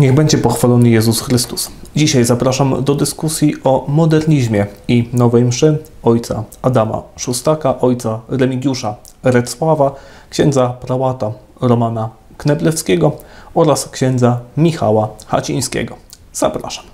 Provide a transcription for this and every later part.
Niech będzie pochwalony Jezus Chrystus. Dzisiaj zapraszam do dyskusji o modernizmie i nowej mszy ojca Adama Szustaka, ojca Remigiusza Recława, księdza prałata Romana Kneblewskiego oraz księdza Michała Hacińskiego. Zapraszam.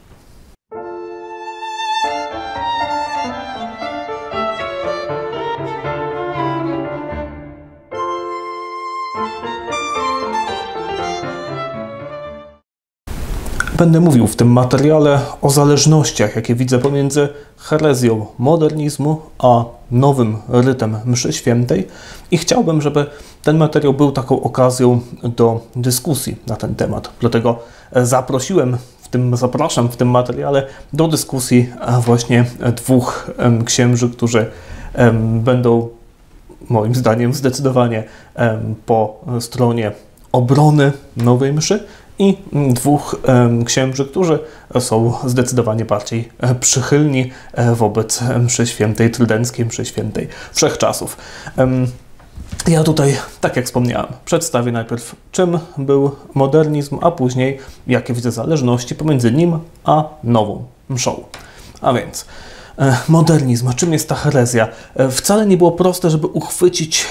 Będę mówił w tym materiale o zależnościach, jakie widzę pomiędzy herezją modernizmu a nowym rytem mszy świętej i chciałbym, żeby ten materiał był taką okazją do dyskusji na ten temat. Dlatego zaprosiłem w tym, zapraszam w tym materiale do dyskusji właśnie dwóch księży, którzy będą moim zdaniem zdecydowanie po stronie obrony nowej mszy i dwóch księży, którzy są zdecydowanie bardziej e, przychylni e, wobec mszy świętej, trydenckiej mszy świętej wszechczasów. Ja tutaj, tak jak wspomniałem, przedstawię najpierw, czym był modernizm, a później jakie widzę zależności pomiędzy nim a nową mszą. A więc modernizm, czym jest ta herezja? E, wcale nie było proste, żeby uchwycić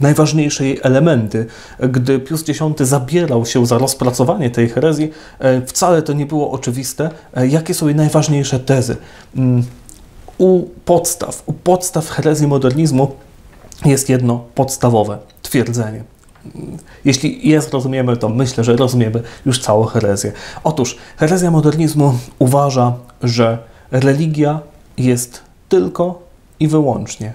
najważniejsze jej elementy. Gdy Pius X zabierał się za rozpracowanie tej herezji, e, wcale to nie było oczywiste, jakie są jej najważniejsze tezy. Um, u podstaw, u podstaw herezji modernizmu jest jedno podstawowe twierdzenie. Jeśli je zrozumiemy, to myślę, że rozumiemy już całą herezję. Otóż herezja modernizmu uważa, że religia jest tylko i wyłącznie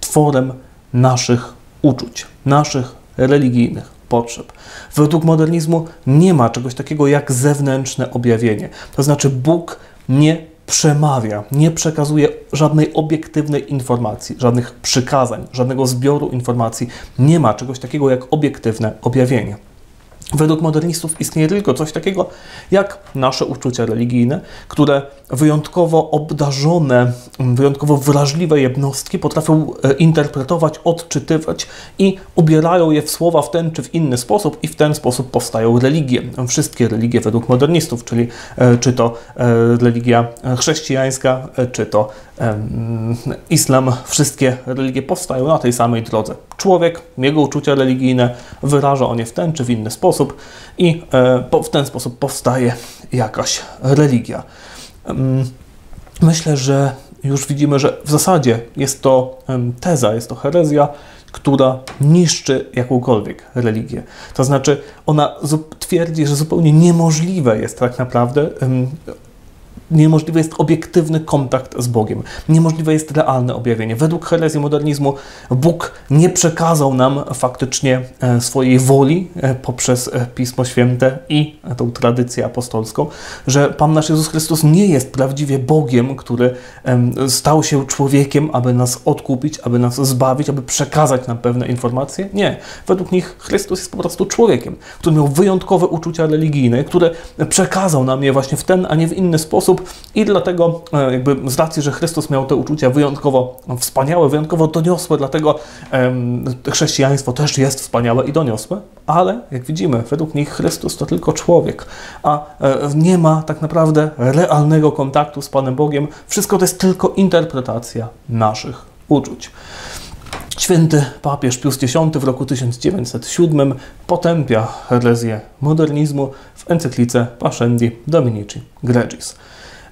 tworem naszych uczuć, naszych religijnych potrzeb. Według modernizmu nie ma czegoś takiego jak zewnętrzne objawienie. To znaczy Bóg nie przemawia, nie przekazuje żadnej obiektywnej informacji, żadnych przykazań, żadnego zbioru informacji. Nie ma czegoś takiego jak obiektywne objawienie. Według modernistów istnieje tylko coś takiego jak nasze uczucia religijne, które wyjątkowo obdarzone, wyjątkowo wrażliwe jednostki potrafią e, interpretować, odczytywać i ubierają je w słowa w ten czy w inny sposób i w ten sposób powstają religie. Wszystkie religie według modernistów, czyli e, czy to e, religia chrześcijańska, czy to islam, wszystkie religie powstają na tej samej drodze. Człowiek, jego uczucia religijne wyraża on je w ten czy w inny sposób i w ten sposób powstaje jakaś religia. Myślę, że już widzimy, że w zasadzie jest to teza, jest to herezja, która niszczy jakąkolwiek religię. To znaczy, ona twierdzi, że zupełnie niemożliwe jest tak naprawdę niemożliwy jest obiektywny kontakt z Bogiem. Niemożliwe jest realne objawienie. Według herezji modernizmu Bóg nie przekazał nam faktycznie e, swojej woli e, poprzez e, Pismo Święte i tą tradycję apostolską, że Pan nasz Jezus Chrystus nie jest prawdziwie Bogiem, który stał się człowiekiem, aby nas odkupić, aby nas zbawić, aby przekazać nam pewne informacje. Nie. Według nich Chrystus jest po prostu człowiekiem, który miał wyjątkowe uczucia religijne, które przekazał nam je właśnie w ten, a nie w inny sposób, i dlatego e, jakby z racji, że Chrystus miał te uczucia wyjątkowo wspaniałe, wyjątkowo doniosłe, dlatego chrześcijaństwo też jest wspaniałe i doniosłe, ale jak widzimy, według nich Chrystus to tylko człowiek, a e, nie ma tak naprawdę realnego kontaktu z Panem Bogiem. Wszystko to jest tylko interpretacja naszych uczuć. Święty papież Pius X w roku 1907 potępia herezję modernizmu w encyklice Pascendi Dominici Gregis.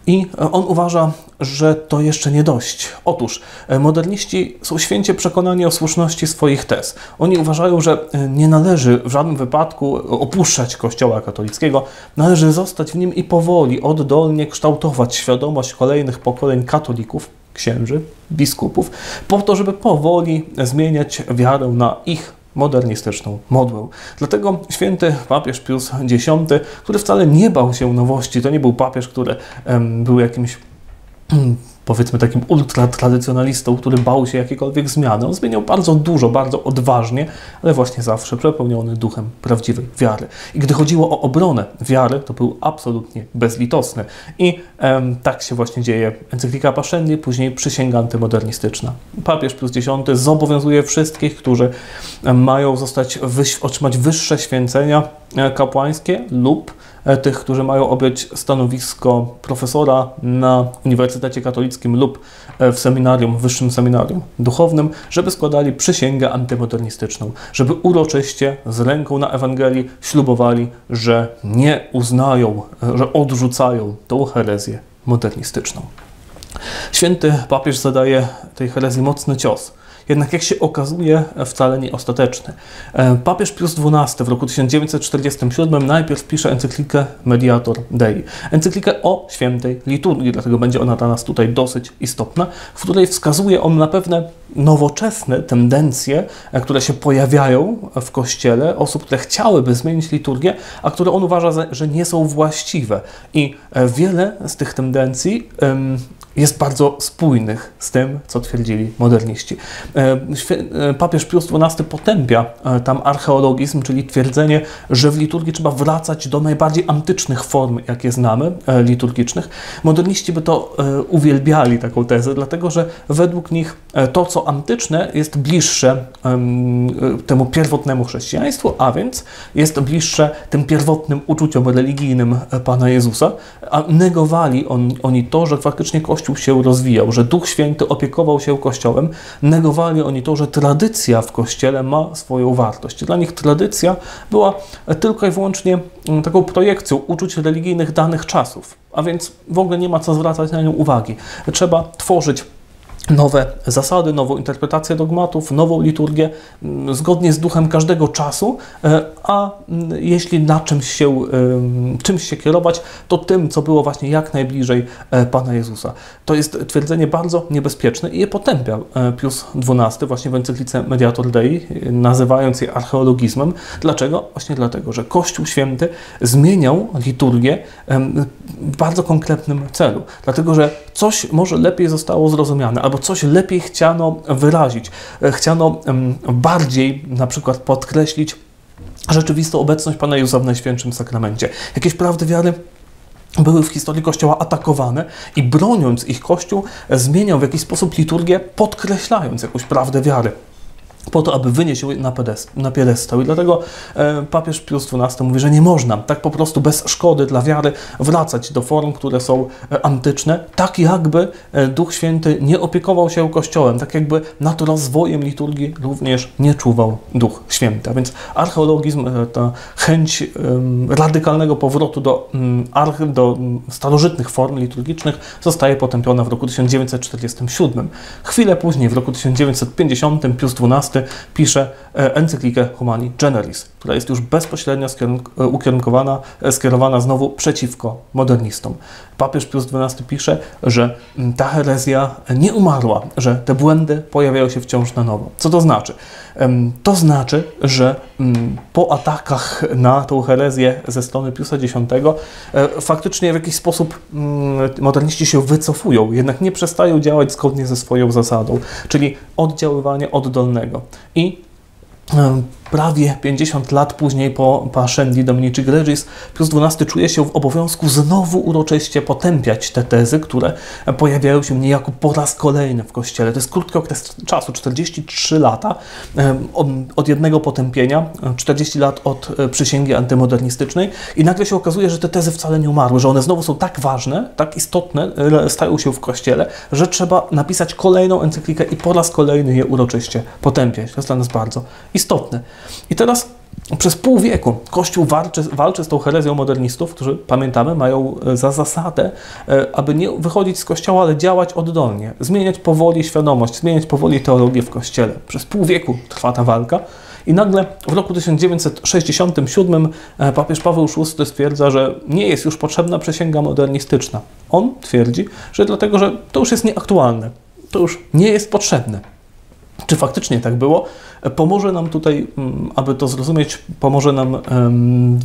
I on uważa, że to jeszcze nie dość. Otóż e, moderniści są święcie przekonani o słuszności swoich tez. Oni uważają, że e, nie należy w żadnym wypadku opuszczać Kościoła katolickiego, należy zostać w nim i powoli, oddolnie kształtować świadomość kolejnych pokoleń katolików, księży, biskupów, po to, żeby powoli zmieniać wiarę na ich modernistyczną modłę. Dlatego święty papież Pius X, który wcale nie bał się nowości, to nie był papież, który um, był jakimś powiedzmy takim ultratradycjonalistą, który bał się jakiejkolwiek zmiany. On zmieniał bardzo dużo, bardzo odważnie, ale właśnie zawsze przepełniony duchem prawdziwej wiary. I gdy chodziło o obronę wiary, to był absolutnie bezlitosny. I em, tak się właśnie dzieje. Encyklika Paszendi, później przysięga antymodernistyczna. Papież Pius X zobowiązuje wszystkich, którzy mają zostać, otrzymać wyższe święcenia, kapłańskie lub tych, którzy mają objąć stanowisko profesora na Uniwersytecie Katolickim lub w seminarium, wyższym seminarium duchownym, żeby składali przysięgę antymodernistyczną, żeby uroczyście z ręką na Ewangelii ślubowali, że nie uznają, że odrzucają tą herezję modernistyczną. Święty papież zadaje tej herezji mocny cios jednak jak się okazuje wcale nie ostateczny. E, papież Pius XII w roku 1947 najpierw pisze encyklikę Mediator Dei, encyklikę o świętej liturgii, dlatego będzie ona dla nas tutaj dosyć istotna, w której wskazuje on na pewne nowoczesne tendencje, e, które się pojawiają w Kościele, osób, które chciałyby zmienić liturgię, a które on uważa, że nie są właściwe. I e, wiele z tych tendencji jest bardzo spójnych z tym, co twierdzili moderniści. E, papież Pius XII potępia tam archeologizm, czyli twierdzenie, że w liturgii trzeba wracać do najbardziej antycznych form, jakie znamy, liturgicznych. Moderniści by to uwielbiali, taką tezę, dlatego że według nich to, co antyczne, jest bliższe temu pierwotnemu chrześcijaństwu, a więc jest bliższe tym pierwotnym uczuciom religijnym Pana Jezusa, a negowali on, oni to, że faktycznie Kościół się rozwijał, że Duch Święty opiekował się Kościołem, negowali oni to, że tradycja w Kościele ma swoją wartość. Dla nich tradycja była tylko i wyłącznie taką projekcją uczuć religijnych danych czasów, a więc w ogóle nie ma co zwracać na nią uwagi. Trzeba tworzyć nowe zasady, nową interpretację dogmatów, nową liturgię mm, zgodnie z duchem każdego czasu, e, a mm, jeśli na czymś się, czymś się kierować, to tym, co było właśnie jak najbliżej e, Pana Jezusa. To jest twierdzenie bardzo niebezpieczne i je potępia e, Pius XII właśnie w encyklice Mediator Dei, nazywając je archeologizmem. Dlaczego? Właśnie dlatego, że Kościół Święty zmieniał liturgię w bardzo konkretnym celu. Dlatego, że coś może lepiej zostało zrozumiane, albo coś lepiej chciano wyrazić. E, chciano bardziej na przykład podkreślić rzeczywistą obecność Pana Jezusa w Najświętszym Sakramencie. Jakieś prawdy wiary były w historii Kościoła atakowane i broniąc ich Kościół zmieniał w jakiś sposób liturgię, podkreślając jakąś prawdę wiary po to, aby wynieść ją na, na piedestał. I dlatego e, papież Pius XII mówi, że nie można tak po prostu bez szkody dla wiary wracać do form, które są e, antyczne, tak jakby e, Duch Święty nie opiekował się Kościołem, tak jakby nad rozwojem liturgii również nie czuwał Duch Święty. A więc archeologizm, e, ta chęć radykalnego powrotu do, do starożytnych form liturgicznych zostaje potępiona w roku 1947. Chwilę później, w roku 1950, Pius XII pisze e, encyklikę Humani Generis, która jest już bezpośrednio e, ukierunkowana, e, skierowana znowu przeciwko modernistom. Papież Pius XII pisze, że ta herezja nie umarła, że te błędy pojawiają się wciąż na nowo. Co to znaczy? To znaczy, że mm, po atakach na tą herezję ze strony Piusa X faktycznie w jakiś sposób mm, moderniści się wycofują, jednak nie przestają działać zgodnie ze swoją zasadą, czyli oddziaływanie oddolnego. I prawie 50 lat później po Pascendi Dominici Gregis, Pius XII czuje się w obowiązku znowu uroczyście potępiać te tezy, które pojawiają się niejako po raz kolejny w Kościele. To jest krótki okres czasu, 43 lata od jednego potępienia, 40 lat od e, przysięgi antymodernistycznej i nagle się okazuje, że te tezy wcale nie umarły, że one znowu są tak ważne, tak istotne, stają się w Kościele, że trzeba napisać kolejną encyklikę i po raz kolejny je uroczyście potępiać. To jest dla nas bardzo istotne. I teraz przez pół wieku Kościół walczy, walczy z tą herezją modernistów, którzy, pamiętamy, mają e, za zasadę, e, aby nie wychodzić z Kościoła, ale działać oddolnie, zmieniać powoli świadomość, zmieniać powoli teologię w Kościele. Przez pół wieku trwa ta walka. I nagle w roku 1967 e, papież Paweł VI stwierdza, że nie jest już potrzebna przysięga modernistyczna. On twierdzi, że dlatego, że to już jest nieaktualne, to już nie jest potrzebne. Czy faktycznie tak było? Pomoże nam tutaj, mm, aby to zrozumieć, pomoże nam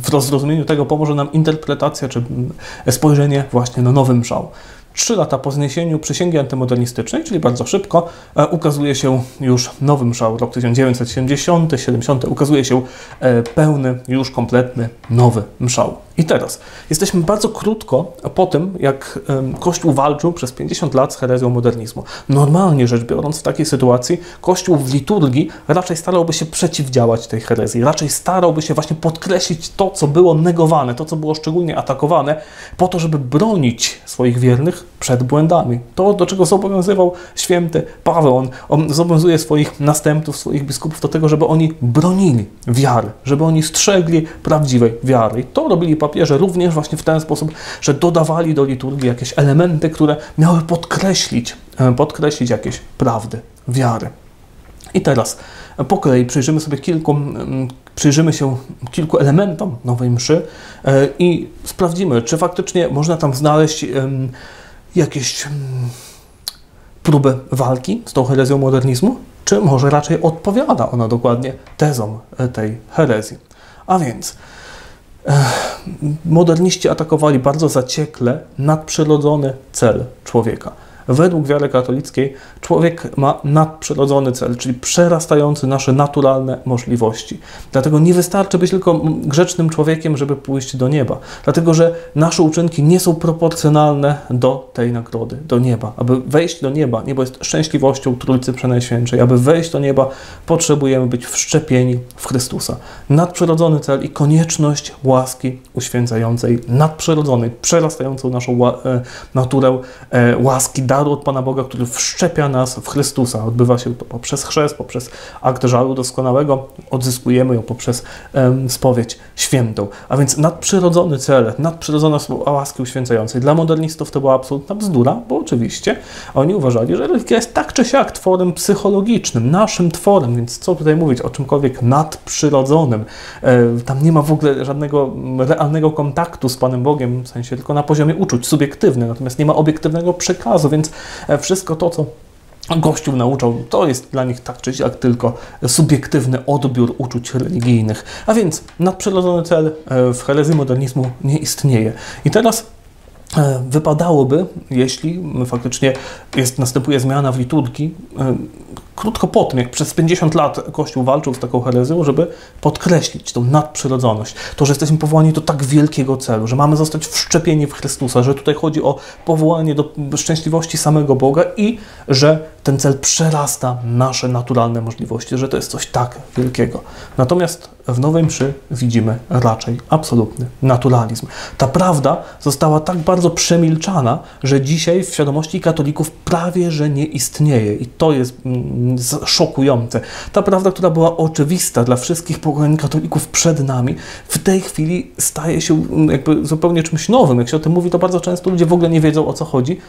w rozrozumieniu tego, pomoże nam interpretacja czy mm, spojrzenie właśnie na nowy mszał. Trzy lata po zniesieniu przysięgi antymodernistycznej, czyli bardzo szybko, e, ukazuje się już nowy mszał. Rok 1970, 70 ukazuje się e, pełny, już kompletny nowy mszał. I teraz jesteśmy bardzo krótko po tym, jak Kościół walczył przez 50 lat z herezją modernizmu. Normalnie rzecz biorąc, w takiej sytuacji Kościół w liturgii raczej starałby się przeciwdziałać tej herezji, raczej starałby się właśnie podkreślić to, co było negowane, to, co było szczególnie atakowane, po to, żeby bronić swoich wiernych przed błędami. To, do czego zobowiązywał święty Paweł, on, on zobowiązuje swoich następców, swoich biskupów do tego, żeby oni bronili wiary, żeby oni strzegli prawdziwej wiary. I to robili papieże również właśnie w ten sposób, że dodawali do liturgii jakieś elementy, które miały podkreślić, e, podkreślić jakieś prawdy wiary. I teraz po kolei przyjrzymy sobie kilku, przyjrzymy się kilku elementom nowej mszy e, i sprawdzimy, czy faktycznie można tam znaleźć jakieś próbę walki z tą herezją modernizmu, czy może raczej odpowiada ona dokładnie tezom e, tej herezji. A więc moderniści atakowali bardzo zaciekle nadprzyrodzony cel człowieka – według wiary katolickiej człowiek ma nadprzyrodzony cel, czyli przerastający nasze naturalne możliwości. Dlatego nie wystarczy być tylko grzecznym człowiekiem, żeby pójść do nieba. Dlatego, że nasze uczynki nie są proporcjonalne do tej nagrody, do nieba. Aby wejść do nieba, niebo jest szczęśliwością Trójcy Przenajświętszej. Aby wejść do nieba, potrzebujemy być wszczepieni w Chrystusa. Nadprzyrodzony cel i konieczność łaski uświęcającej, nadprzyrodzonej, przerastającą naszą e, naturę e, łaski, daru od Pana Boga, który wszczepia nas w Chrystusa. Odbywa się to poprzez chrzest, poprzez akt żalu doskonałego, odzyskujemy ją poprzez um, spowiedź świętą. A więc nadprzyrodzony cel, nadprzyrodzona łaski uświęcającej. Dla modernistów to była absolutna bzdura, bo oczywiście oni uważali, że religia jest tak czy siak tworem psychologicznym, naszym tworem, więc co tutaj mówić o czymkolwiek nadprzyrodzonym. E, tam nie ma w ogóle żadnego realnego kontaktu z Panem Bogiem, w sensie tylko na poziomie uczuć, subiektywny, natomiast nie ma obiektywnego przekazu, więc e, wszystko to, co Kościół nauczał, to jest dla nich tak czy siak tylko subiektywny odbiór uczuć religijnych. A więc nadprzyrodzony cel e, w herezji modernizmu nie istnieje. I teraz e, wypadałoby, jeśli faktycznie jest, następuje zmiana w liturgii, krótko po tym, jak przez 50 lat Kościół walczył z taką herezją, żeby podkreślić tą nadprzyrodzoność, to, że jesteśmy powołani do tak wielkiego celu, że mamy zostać wszczepieni w Chrystusa, że tutaj chodzi o powołanie do szczęśliwości samego Boga i że ten cel przerasta nasze naturalne możliwości, że to jest coś tak wielkiego. Natomiast w Nowej Mszy widzimy raczej absolutny naturalizm. Ta prawda została tak bardzo przemilczana, że dzisiaj w świadomości katolików prawie że nie istnieje i to jest mm, szokujące. Ta prawda, która była oczywista dla wszystkich pokoleń katolików przed nami, w tej chwili staje się mm, jakby zupełnie czymś nowym. Jak się o tym mówi, to bardzo często ludzie w ogóle nie wiedzą o co chodzi.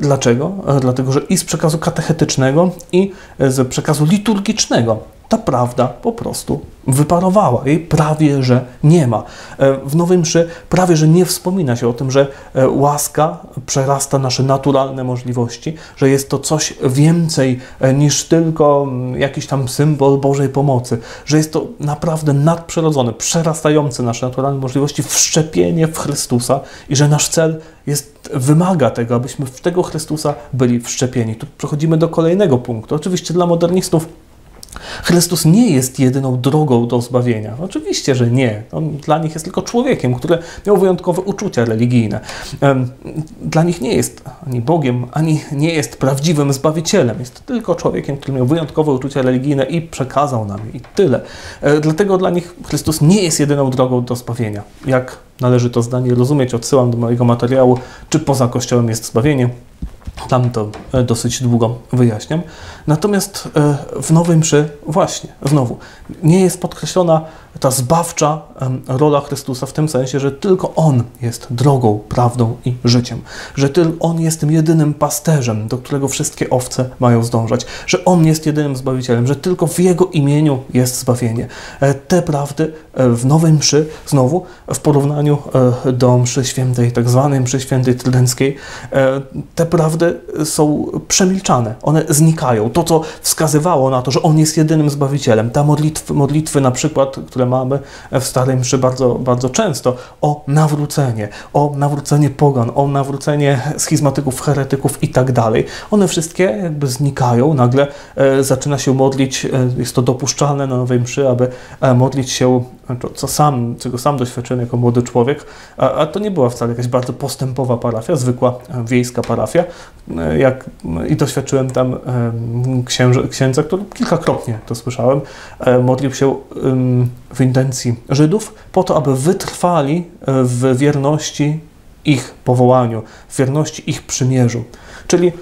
Dlaczego? E, dlatego, że i z przekazu katechetycznego, i z przekazu liturgicznego ta prawda po prostu wyparowała. Jej prawie, że nie ma. E, w Nowym Mszy prawie, że nie wspomina się o tym, że e, łaska przerasta nasze naturalne możliwości, że jest to coś więcej e, niż tylko mm, jakiś tam symbol Bożej pomocy, że jest to naprawdę nadprzyrodzone, przerastające nasze naturalne możliwości, wszczepienie w Chrystusa i że nasz cel jest, wymaga tego, abyśmy w tego Chrystusa byli wszczepieni. Tu przechodzimy do kolejnego punktu. Oczywiście dla modernistów Chrystus nie jest jedyną drogą do zbawienia. Oczywiście, że nie. On dla nich jest tylko człowiekiem, który miał wyjątkowe uczucia religijne. Dla nich nie jest ani Bogiem, ani nie jest prawdziwym Zbawicielem. Jest tylko człowiekiem, który miał wyjątkowe uczucia religijne i przekazał nam. I tyle. E, dlatego dla nich Chrystus nie jest jedyną drogą do zbawienia. Jak należy to zdanie rozumieć, odsyłam do mojego materiału, czy poza Kościołem jest zbawienie. Tam to e, dosyć długo wyjaśniam. Natomiast e, w Nowej Mszy właśnie, znowu, nie jest podkreślona ta zbawcza rola Chrystusa w tym sensie, że tylko On jest drogą, prawdą i życiem. Że tylko On jest tym jedynym pasterzem, do którego wszystkie owce mają zdążać. Że On jest jedynym Zbawicielem, że tylko w Jego imieniu jest zbawienie. E, te prawdy w Nowej Mszy, znowu, w porównaniu do Mszy Świętej, tak zwanej Mszy Świętej Trydenckiej, te prawdy są przemilczane, one znikają. To, co wskazywało na to, że On jest jedynym Zbawicielem, ta modlitwy, na przykład, które mamy w Starej Mszy bardzo, bardzo często, o nawrócenie, o nawrócenie pogan, o nawrócenie schizmatyków, heretyków i tak dalej. One wszystkie jakby znikają, nagle e, zaczyna się modlić, e, jest to dopuszczalne na Nowej Mszy, aby e, modlić się co sam, czego sam doświadczyłem jako młody człowiek, a, a, to nie była wcale jakaś bardzo postępowa parafia, zwykła wiejska parafia, jak, i doświadczyłem tam księże, księdza, który kilkakrotnie to słyszałem, modlił się w intencji Żydów po to, aby wytrwali w wierności ich powołaniu, w wierności ich przymierzu. Czyli e,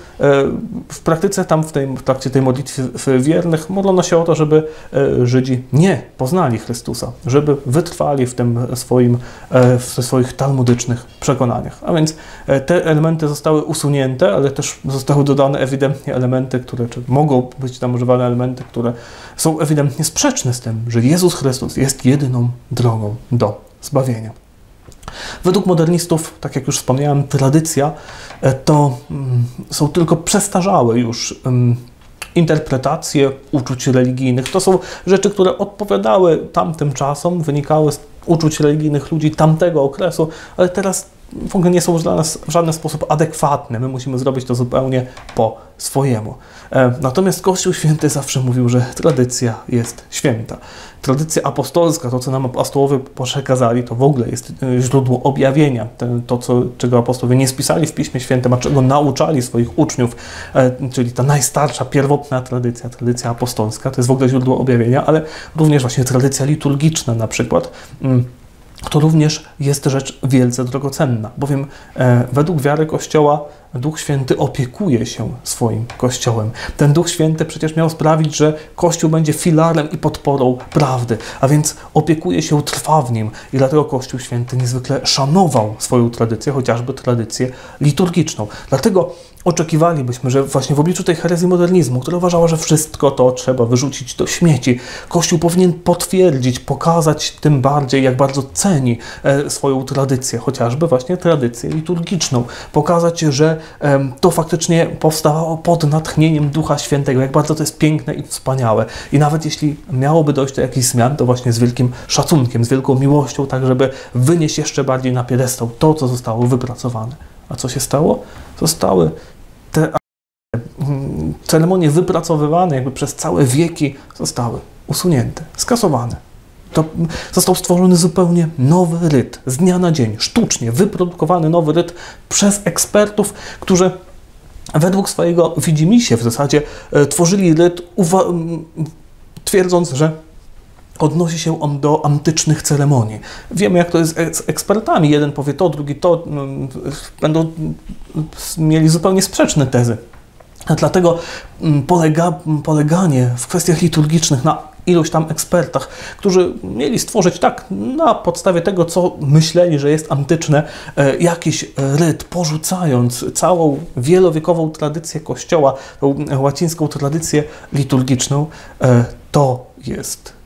w praktyce tam w, tej, w trakcie tej modlitwy wiernych modlono się o to, żeby e, Żydzi nie poznali Chrystusa, żeby wytrwali w tym swoim, e, w swoich talmudycznych przekonaniach. A więc te elementy zostały usunięte, ale też zostały dodane ewidentnie elementy, które, czy mogą być tam używane elementy, które są ewidentnie sprzeczne z tym, że Jezus Chrystus jest jedyną drogą do zbawienia. Według modernistów, tak jak już wspomniałem, tradycja e, to mm, są tylko przestarzałe już mm, interpretacje uczuć religijnych. To są rzeczy, które odpowiadały tamtym czasom, wynikały z uczuć religijnych ludzi tamtego okresu, ale teraz w ogóle nie są dla nas w żaden sposób adekwatne. My musimy zrobić to zupełnie po swojemu. E, natomiast Kościół Święty zawsze mówił, że tradycja jest święta. Tradycja apostolska, to co nam apostołowie przekazali, to w ogóle jest e, źródło objawienia. To, co, czego apostołowie nie spisali w Piśmie Świętym, a czego nauczali swoich uczniów, e, czyli ta najstarsza, pierwotna tradycja, tradycja apostolska, to jest w ogóle źródło objawienia, ale również właśnie tradycja liturgiczna na przykład mm, to również jest rzecz wielce drogocenna, bowiem e, według wiary Kościoła Duch Święty opiekuje się swoim Kościołem. Ten Duch Święty przecież miał sprawić, że Kościół będzie filarem i podporą prawdy, a więc opiekuje się trwa w nim i dlatego Kościół Święty niezwykle szanował swoją tradycję, chociażby tradycję liturgiczną. Dlatego oczekiwalibyśmy, że właśnie w obliczu tej herezji modernizmu, która uważała, że wszystko to trzeba wyrzucić do śmieci, Kościół powinien potwierdzić, pokazać tym bardziej, jak bardzo ceni e, swoją tradycję, chociażby właśnie tradycję liturgiczną. Pokazać, że to faktycznie powstawało pod natchnieniem Ducha Świętego, jak bardzo to jest piękne i wspaniałe. I nawet jeśli miałoby dojść do jakichś zmian, to właśnie z wielkim szacunkiem, z wielką miłością, tak żeby wynieść jeszcze bardziej na piedestał to, co zostało wypracowane. A co się stało? Zostały te mm, ceremonie wypracowywane jakby przez całe wieki zostały usunięte, skasowane. To został stworzony zupełnie nowy ryt, z dnia na dzień, sztucznie wyprodukowany nowy ryt przez ekspertów, którzy według swojego widzimisię w zasadzie e, tworzyli ryt, twierdząc, że odnosi się on do antycznych ceremonii. Wiemy, jak to jest z ekspertami. Jeden powie to, drugi to. Będą mieli zupełnie sprzeczne tezy. Dlatego polega, poleganie w kwestiach liturgicznych na iluś tam ekspertach, którzy mieli stworzyć tak na podstawie tego, co myśleli, że jest antyczne, e, jakiś ryt, porzucając całą wielowiekową tradycję Kościoła, tą łacińską tradycję liturgiczną, e, to jest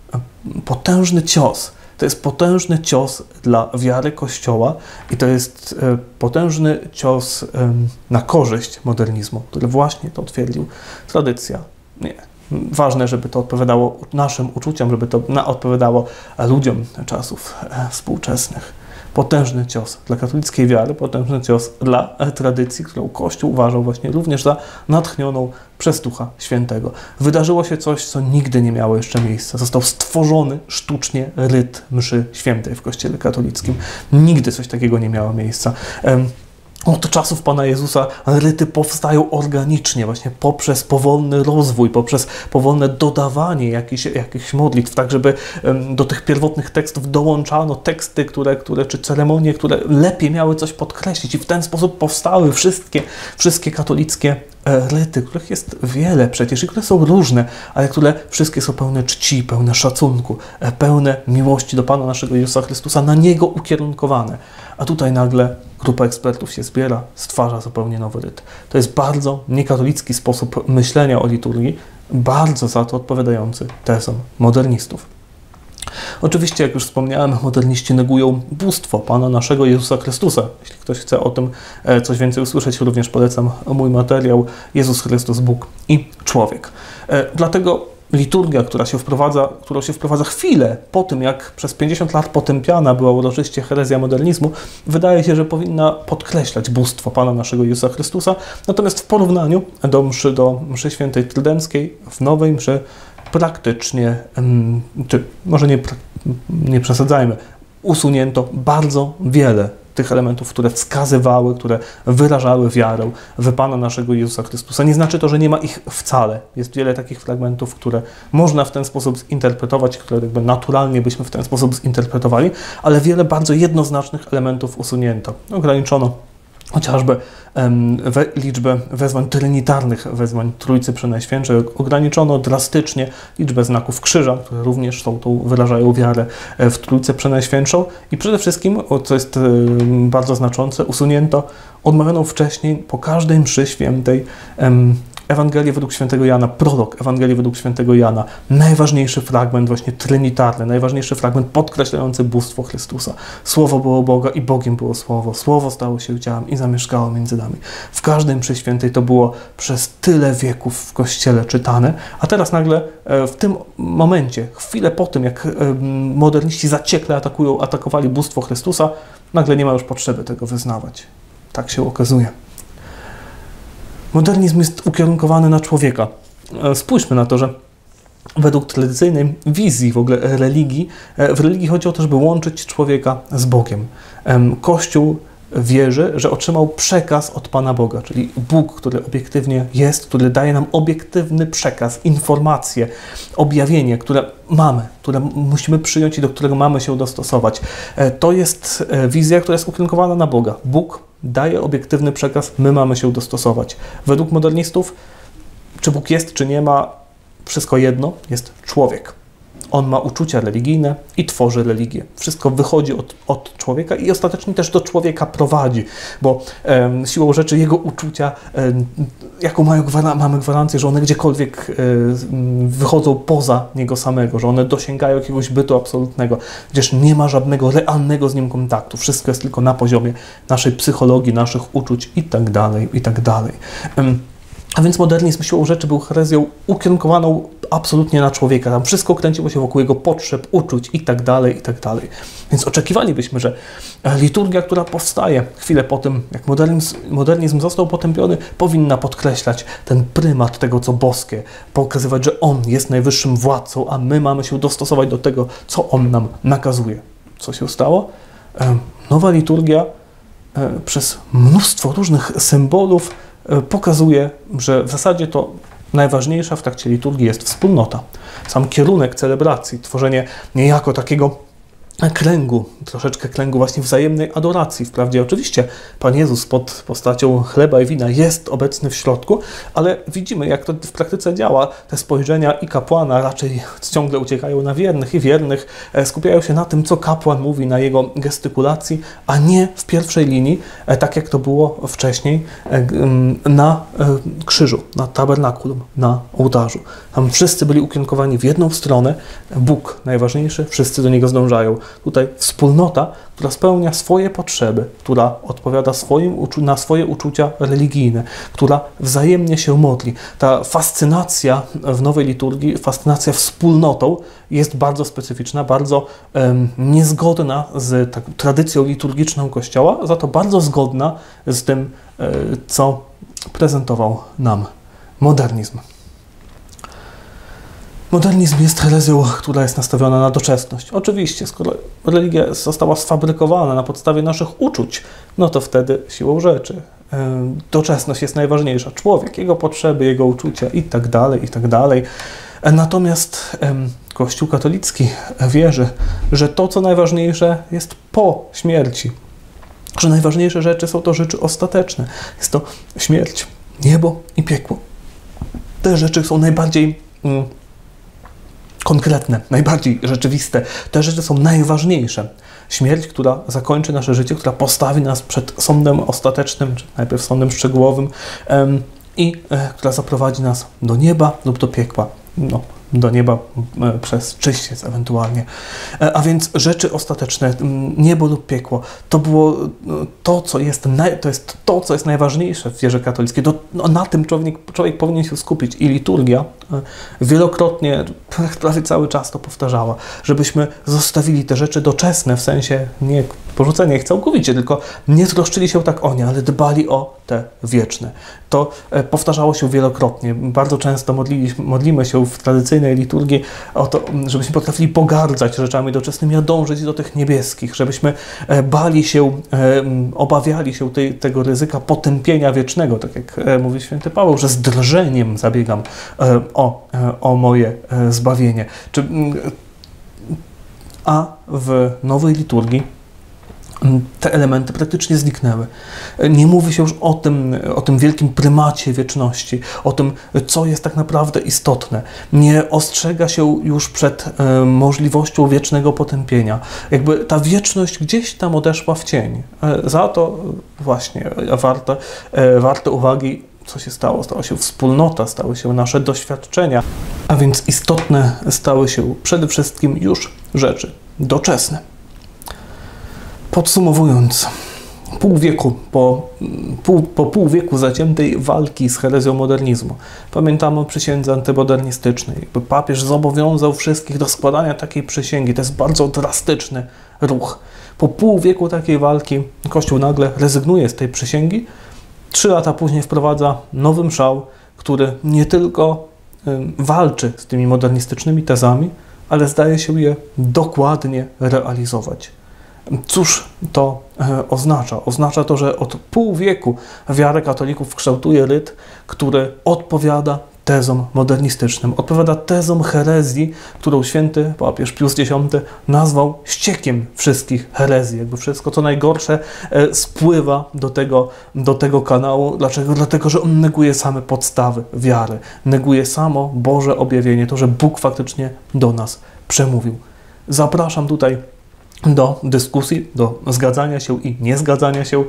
potężny cios. To jest potężny cios dla wiary Kościoła i to jest e, potężny cios na korzyść modernizmu, który właśnie to twierdził tradycja. Nie, ważne, żeby to odpowiadało naszym uczuciom, żeby to odpowiadało ludziom czasów e, współczesnych. Potężny cios dla katolickiej wiary, potężny cios dla e, tradycji, którą Kościół uważał właśnie również za natchnioną przez Ducha Świętego. Wydarzyło się coś, co nigdy nie miało jeszcze miejsca. Został stworzony sztucznie ryt mszy świętej w Kościele katolickim. Nigdy coś takiego nie miało miejsca. Od czasów Pana Jezusa ryty powstają organicznie, właśnie poprzez powolny rozwój, poprzez powolne dodawanie jakichś, jakichś modlitw, tak żeby do tych pierwotnych tekstów dołączano teksty, które, które, czy ceremonie, które lepiej miały coś podkreślić i w ten sposób powstały wszystkie, wszystkie katolickie e, ryty, których jest wiele przecież i które są różne, ale które wszystkie są pełne czci, pełne szacunku, e, pełne miłości do Pana naszego Jezusa Chrystusa, na Niego ukierunkowane. A tutaj nagle grupa ekspertów się zbiera, stwarza zupełnie nowy ryt. To jest bardzo niekatolicki sposób myślenia o liturgii, bardzo za to odpowiadający tezom modernistów. Oczywiście, jak już wspomniałem, moderniści negują bóstwo Pana naszego Jezusa Chrystusa. Jeśli ktoś chce o tym e, coś więcej usłyszeć, również polecam mój materiał Jezus Chrystus, Bóg i człowiek. E, dlatego liturgia, która się wprowadza, którą się wprowadza chwilę po tym, jak przez 50 lat potępiana była uroczyście herezja modernizmu, wydaje się, że powinna podkreślać bóstwo Pana naszego Jezusa Chrystusa. Natomiast w porównaniu do mszy, do mszy świętej trydenckiej, w nowej mszy praktycznie, czy może nie, nie przesadzajmy, usunięto bardzo wiele tych elementów, które wskazywały, które wyrażały wiarę w Pana naszego Jezusa Chrystusa. Nie znaczy to, że nie ma ich wcale. Jest wiele takich fragmentów, które można w ten sposób zinterpretować, które jakby naturalnie byśmy w ten sposób zinterpretowali, ale wiele bardzo jednoznacznych elementów usunięto. Ograniczono chociażby we, liczbę wezwań trinitarnych, wezwań Trójcy Przenajświętszej. Ograniczono drastycznie liczbę znaków krzyża, które również są tą, wyrażają wiarę e, w Trójcę Przenajświętszą i przede wszystkim, co jest bardzo znaczące, usunięto odmawianą wcześniej po każdej mszy świętej Ewangelię według świętego Jana, prolog Ewangelii według świętego Jana, najważniejszy fragment właśnie trinitarny, najważniejszy fragment podkreślający bóstwo Chrystusa. Słowo było Boga i Bogiem było Słowo. Słowo stało się ciałem i zamieszkało między nami. W każdym przy świętej to było przez tyle wieków w Kościele czytane, a teraz nagle e, w tym momencie, chwilę po tym, jak e, moderniści zaciekle atakują, atakowali bóstwo Chrystusa, nagle nie ma już potrzeby tego wyznawać. Tak się okazuje. Modernizm jest ukierunkowany na człowieka. E, spójrzmy na to, że według tradycyjnej wizji w ogóle religii, e, w religii chodzi o to, żeby łączyć człowieka z Bogiem. Kościół wierzy, że otrzymał przekaz od Pana Boga, czyli Bóg, który obiektywnie jest, który daje nam obiektywny przekaz, informacje, objawienie, które mamy, które musimy przyjąć i do którego mamy się dostosować. E, to jest wizja, która jest ukierunkowana na Boga. Bóg daje obiektywny przekaz, my mamy się dostosować. Według modernistów, czy Bóg jest, czy nie ma, wszystko jedno, jest człowiek. On ma uczucia religijne i tworzy religię. Wszystko wychodzi od, od człowieka i ostatecznie też do człowieka prowadzi, bo e, siłą rzeczy jego uczucia, e, jaką mają mamy gwarancję, że one gdziekolwiek e, wychodzą poza niego samego, że one dosięgają jakiegoś bytu absolutnego, gdzież nie ma żadnego realnego z nim kontaktu. Wszystko jest tylko na poziomie naszej psychologii, naszych uczuć i tak A więc modernizm siłą rzeczy był herezją ukierunkowaną absolutnie na człowieka. Tam wszystko kręciło się wokół jego potrzeb, uczuć i tak dalej, i tak. Więc oczekiwalibyśmy, że liturgia, która powstaje chwilę po tym, jak modernizm, modernizm został potępiony, powinna podkreślać ten prymat tego, co boskie, pokazywać, że On jest najwyższym władcą, a my mamy się dostosować do tego, co On nam nakazuje. Co się stało? Nowa liturgia e, przez mnóstwo różnych symbolów, E, pokazuje, że w zasadzie to najważniejsza w trakcie liturgii jest wspólnota. Sam kierunek celebracji, tworzenie niejako takiego kręgu, troszeczkę kręgu właśnie wzajemnej adoracji. Wprawdzie oczywiście Pan Jezus pod postacią chleba i wina jest obecny w środku, ale widzimy jak to w praktyce działa. Te spojrzenia i kapłana raczej ciągle uciekają na wiernych i wiernych e, skupiają się na tym, co kapłan mówi, na jego gestykulacji, a nie w pierwszej linii, e, tak jak to było wcześniej e, na krzyżu, na tabernakulum, na ołtarzu. Tam wszyscy byli ukierunkowani w jedną stronę, Bóg najważniejszy, wszyscy do Niego zdążają tutaj wspólnota, która spełnia swoje potrzeby, która odpowiada swoim, na swoje uczucia religijne, która wzajemnie się modli. Ta fascynacja w nowej liturgii, fascynacja wspólnotą jest bardzo specyficzna, bardzo um, niezgodna z tak, tradycją liturgiczną Kościoła, za to bardzo zgodna z tym, e, co prezentował nam modernizm. Modernizm jest herezją, która jest nastawiona na doczesność. Oczywiście, skoro religia została sfabrykowana na podstawie naszych uczuć, no to wtedy siłą rzeczy doczesność jest najważniejsza. Człowiek, jego potrzeby, jego uczucia i tak dalej, i tak dalej. Natomiast Kościół katolicki wierzy, że to, co najważniejsze, jest po śmierci. Że najważniejsze rzeczy są to rzeczy ostateczne. Jest to śmierć, niebo i piekło. Te rzeczy są najbardziej mm, konkretne, najbardziej rzeczywiste. Te rzeczy są najważniejsze. Śmierć, która zakończy nasze życie, która postawi nas przed sądem ostatecznym, czy najpierw sądem szczegółowym i e, która zaprowadzi nas do nieba lub do piekła. No, do nieba e, przez czyściec ewentualnie. E, a więc rzeczy ostateczne, niebo lub piekło, to było to, co jest, naj, to, jest to, co jest najważniejsze w wierze katolickiej. To, no, na tym człowiek, człowiek powinien się skupić i liturgia e, wielokrotnie, prawie cały czas to powtarzała, żebyśmy zostawili te rzeczy doczesne, w sensie nie porzucenia ich całkowicie, tylko nie troszczyli się tak o nie, ale dbali o te wieczne. To powtarzało się wielokrotnie. Bardzo często modlimy się w tradycyjnej liturgii, o to, żebyśmy potrafili pogardzać rzeczami doczesnymi, a dążyć do tych niebieskich, żebyśmy e, bali się, e, obawiali się tej, tego ryzyka potępienia wiecznego, tak jak e, mówi święty Paweł, że z drżeniem zabiegam o, o moje zbawienie. Czy, a w nowej liturgii te elementy praktycznie zniknęły. Nie mówi się już o tym, o tym wielkim prymacie wieczności, o tym, co jest tak naprawdę istotne. Nie ostrzega się już przed e, możliwością wiecznego potępienia. Jakby ta wieczność gdzieś tam odeszła w cień. E, za to właśnie warte, e, warte uwagi co się stało? Stała się wspólnota, stały się nasze doświadczenia, a więc istotne stały się przede wszystkim już rzeczy doczesne. Podsumowując, pół wieku po, pół, po pół wieku zaciętej walki z herezją modernizmu. Pamiętamy o przysiędze antymodernistycznej. Papież zobowiązał wszystkich do składania takiej przysięgi. To jest bardzo drastyczny ruch. Po pół wieku takiej walki Kościół nagle rezygnuje z tej przysięgi. Trzy lata później wprowadza nowy mszał, który nie tylko walczy z tymi modernistycznymi tezami, ale zdaje się je dokładnie realizować. Cóż to e, oznacza? Oznacza to, że od pół wieku wiarę katolików kształtuje ryt, który odpowiada tezom modernistycznym, odpowiada tezom herezji, którą święty papież Pius X nazwał ściekiem wszystkich herezji. Jakby wszystko, co najgorsze, e, spływa do tego, do tego kanału. Dlaczego? Dlatego, że on neguje same podstawy wiary, neguje samo Boże objawienie, to, że Bóg faktycznie do nas przemówił. Zapraszam tutaj do dyskusji, do zgadzania się i niezgadzania się.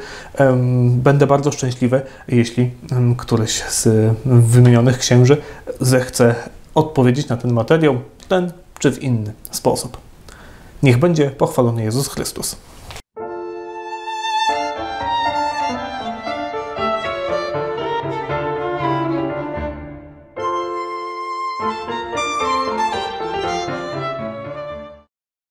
Będę bardzo szczęśliwy, jeśli któryś z wymienionych księży zechce odpowiedzieć na ten materiał ten czy w inny sposób. Niech będzie pochwalony Jezus Chrystus.